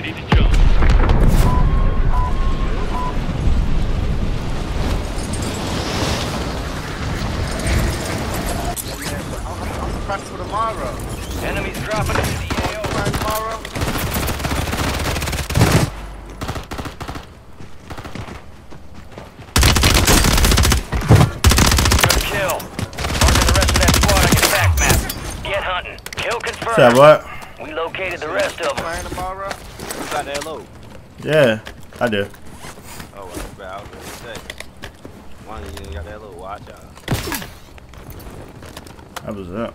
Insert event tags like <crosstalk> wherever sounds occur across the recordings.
ready to jump. I'm, I'm back for tomorrow. Enemies dropping into the AO. Back tomorrow. Good kill. Marking the rest of that squad on your tac map. Get hunting. Kill confirmed. What? We located the rest of them. Playing tomorrow. You got that low? Yeah, I do. Oh, well, bad. I was gonna say. One of you got that little watch out. That was it.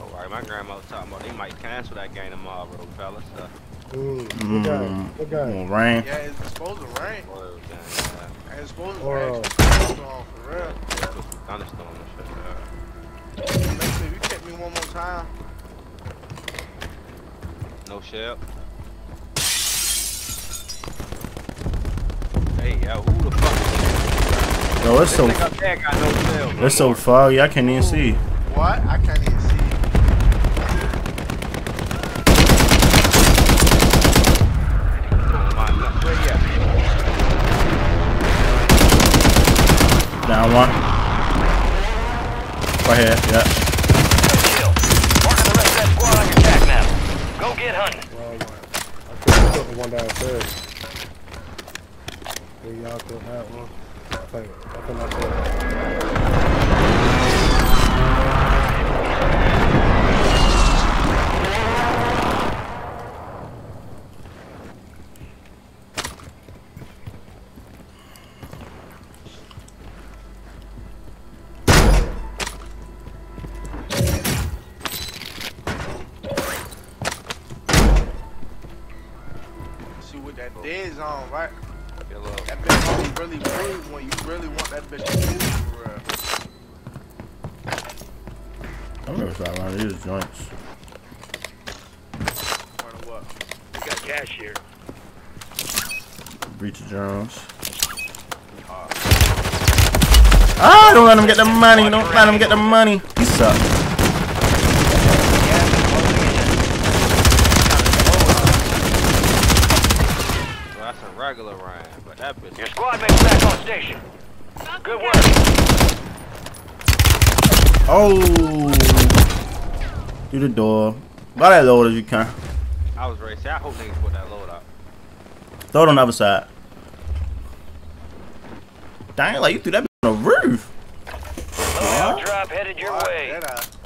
Oh, right. My grandma was talking about they might cancel that game tomorrow, fellas. What guy? Mm, What guy? gonna rain. Yeah, it's supposed to rain. oil game, yeah. And it's supposed to rain. Thunderstorm, for real. Yeah, it was a thunderstorm and shit. Uh, Make sure you check me one more time. no shell. Yo, who the fuck? Yo, it's so This nigga up there got no it's so foggy. I can't even see. What? I can't even see. My nut. Where you at? Down one. Right here. Yeah. Marking the rest of that squad on your tac map. Go get hunting. Wrong one. I couldn't put the one downstairs. Yeah, y'all took that one. I think, I think I. See what that dead zone, right? Really move when you really want that bitch to move, for real. I never saw one of these joints. Wonder what? We got cash here. Breach of Jones. Ah! Don't let him get the money. Don't let him get the money. He suck. Well, that's a regular rain, but that bitch. Your squad mates back on station. Good work. Oh. Through the door. Buy that load as you can. I was ready to I hope niggas put that load out. Throw it on the other side. Dang, like you threw that on the roof. Loadout drop headed your What? way. That,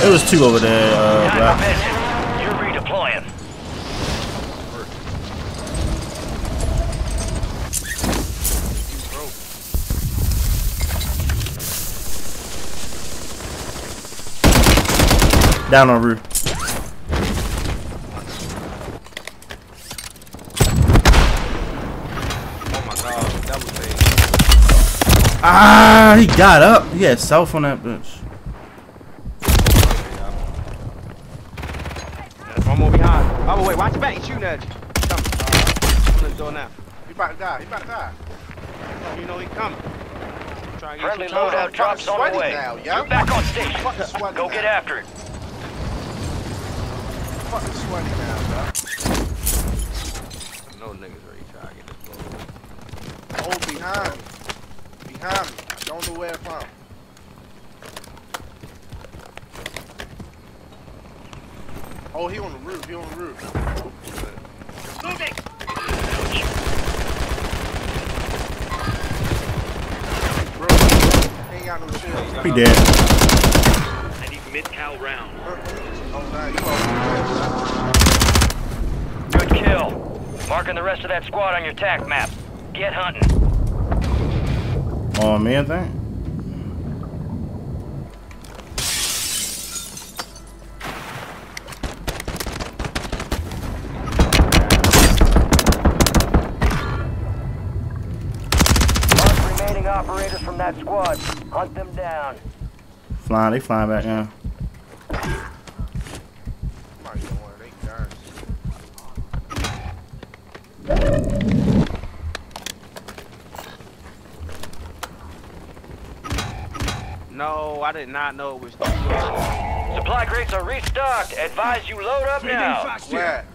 It was two over there, uh, Down on roof. Oh my god, that was a. Ah, he got up. He had self on that bitch. One more behind. Oh, wait, watch your back. He's shooting at you. Coming. Uh, Open the door now. he about to die. He about to die. You know he coming. Trying to get Friendly some time. loadout drops on the sweaty way. now, yo. You're back on station. Go now. get after it. Fucking sweaty now, bro. No niggas ready to to get this load. Oh, behind me. Behind me. I don't know where I from. Oh, he on the roof. He on the roof. Moving! Bro, he ain't got no shield. He dead. I need mid-cal round. Uh, uh, Oh, nah, you over Good kill. Marking the rest of that squad on your tac map. Get hunting. Oh, on me, I think. Mark remaining operators from that squad. Hunt them down. Flying, they flying back now. Somebody got one of they guns. No, I did not know it was two. Supply crates are restocked. Advise you load up now. Where?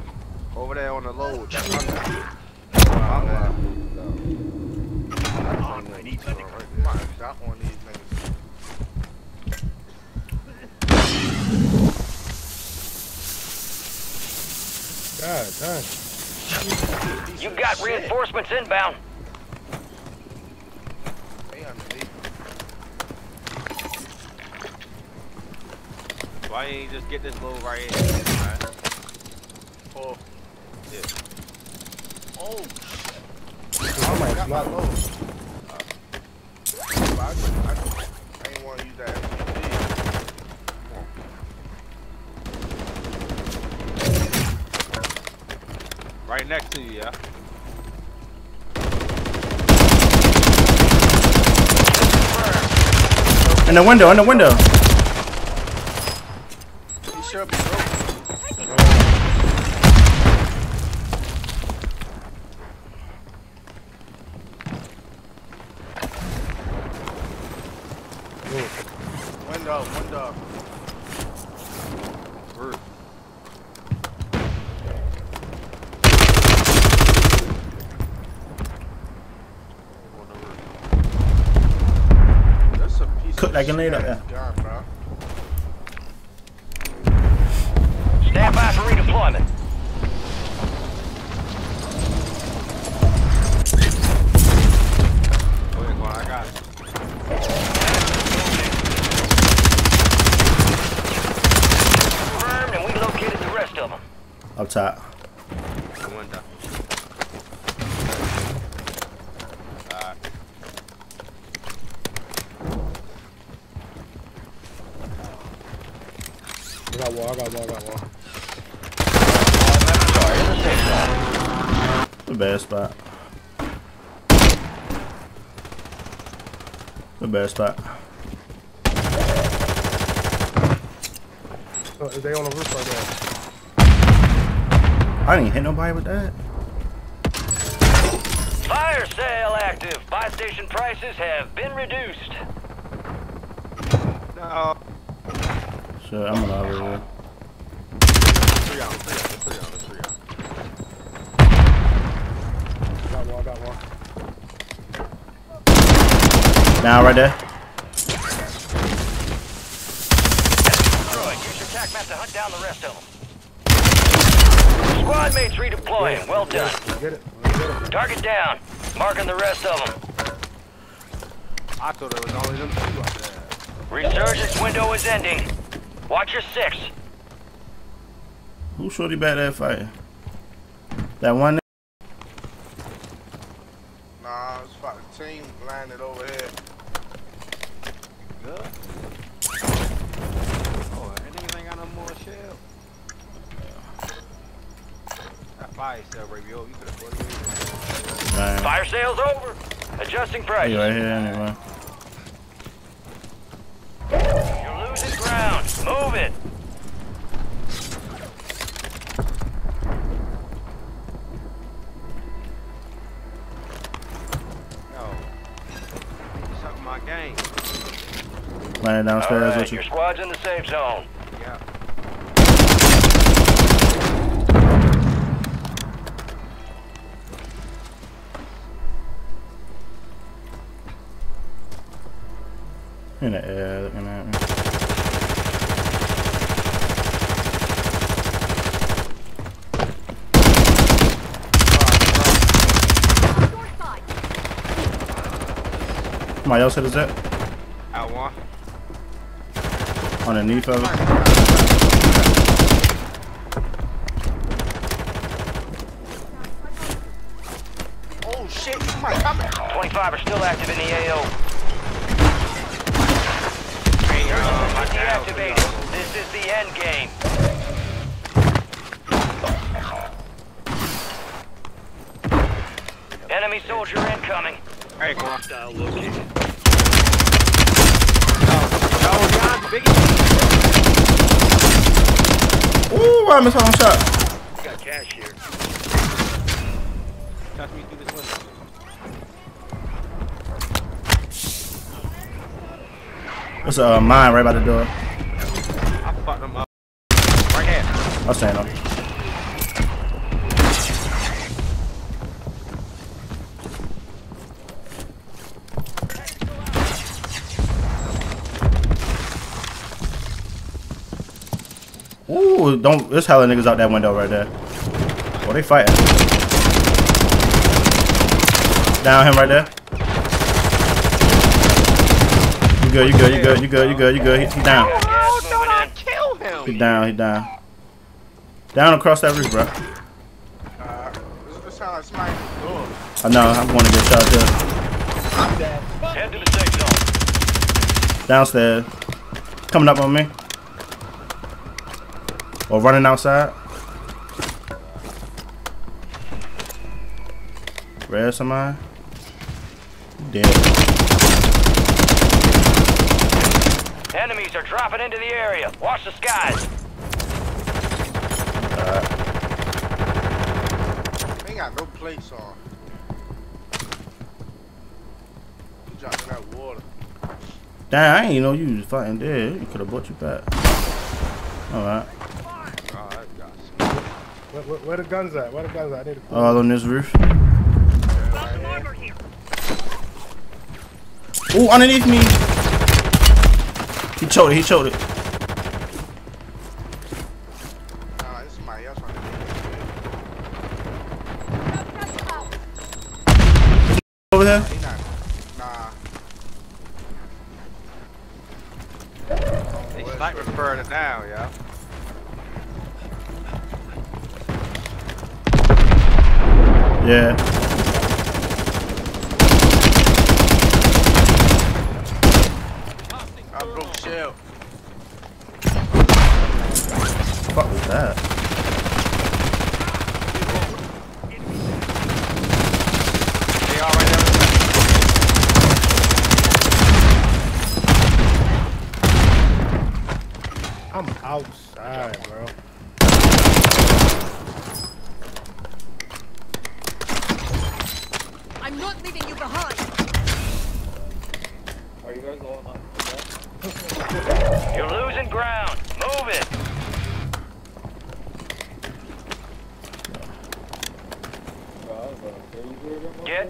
Over there on the load. That's under. I'm there. I need to. Might stop on these niggas. God. You got reinforcements inbound. They underneath. Why ain't you just get this load right here? Alright. Oh. Yeah. Oh. I might Got my slap. load. But I, I, I ain't want to use that SMG. Right next to you, yeah. In the window, in the window. He should be broken. Window, window. Roof. On the roof. That's a piece Cook of that grenade up shit there. gun, bro. Stand by for redeployment. Go ahead, I got it. Confirmed, and we located the rest of them. Up top. The window. Alright. I got one, I got one, I got one. All members are in the. The bad spot. The bad spot. Oh, is they on the roof right there? I didn't hit nobody with that. Fire sale active. Buy station prices have been reduced. No. Shit, I'm gonna over here. Three on, three on, three on, three on. Got one, got one. Now right there. Destroyed. Use your tac map to hunt down the rest of them. Squad mates redeploying. Well done. Get it, get it. Target down. Marking the rest of them. I thought there was only them two up there. Resurgence window is ending. Watch your six. Who shorty back there fighting? That one. Nah, it's about the team landed over here. Good. Oh, that niggas ain't got no more shell. That fire sale, baby. Yo, you could have put it Fire sale's over. Adjusting price. He right here anyway. Game. Landing All downstairs right, with you. your squad's in the safe zone. Yeah. In the air looking at me. Somebody else hit his it? Out one. Underneath of it. Oh shit, somebody coming. 25 are still active in the AO. Hey, uh, Urgent is deactivated. This is the end game. Enemy soldier incoming. Hey, Quan. Hostile located. Yo, John, Biggie. Ooh, I missed one shot. Got cash here. Touch me through this window. There's a mine right by the door. I Fuck them up. Right here. I'm saying them. Ooh, don't, there's hella niggas out that window right there. What Oh, they fighting. Down him right there. You good, you good, you good, you good, you good, you good. He, he down. Oh, Gas don't I moving kill him? He down, he down. Down across that roof, bro. Uh, it, it sounds like somebody at the. I know, I'm going to get shot too. in. Head to the safe zone. Downstairs. Coming up on me. Or running outside. Red somebody. Dead. Enemies are dropping into the area. Watch the skies. They ain't got no plates on. You dropping that water. Damn, I ain't know you was fighting dead. You could have brought you back. Alright. Oh, that guy's- Where, where, where the guns at? Where the guns at? I need to All on this roof. Ooh, underneath me. He choked it, he choked it. Yeah. I broke shell. Fuck was that? They all right there. I'm outside, bro.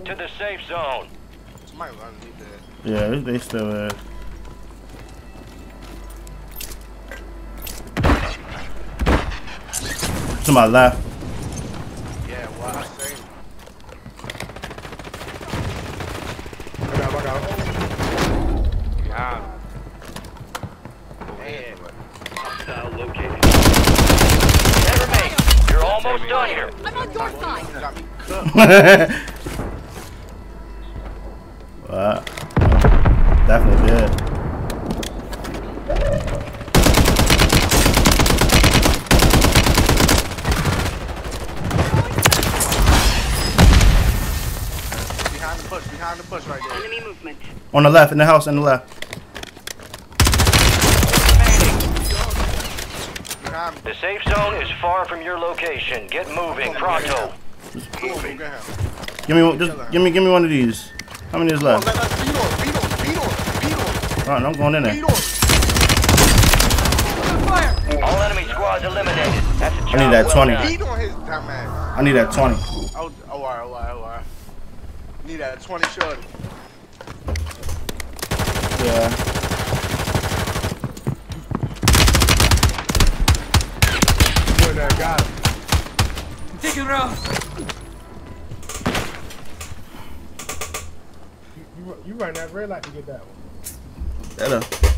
To the safe zone. Somebody was underneath that. Yeah, they- they still there. Somebody left. Yeah, what I say. I got, I got. Behind. Man. Hostile located. Never mind. You're almost done here. I'm on your side. <laughs> You got me cooked. Wow. Definitely did. Behind the bush, behind the bush right there. Enemy movement. On the left, in the house, in the left. The safe zone is far from your location. Get moving, pronto. Come on, go get him. Give me. Just give me, give me one of these. How many is left? let us beat on, beat on, beat on, beat on, All right, I'm going in there. All enemy squads eliminated. That's a job I need that 20. done. Beat on his dumb ass. I need that 20. Oh, oh, alright, alright, alright. Need that 20 shorty. Yeah. There, got him. You, you, you run that red light to get that one. Better.